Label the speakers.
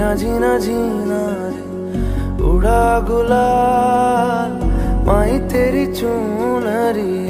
Speaker 1: झीना झीना झीना रे उड़ा गुलाल माई तेरी चूनरिया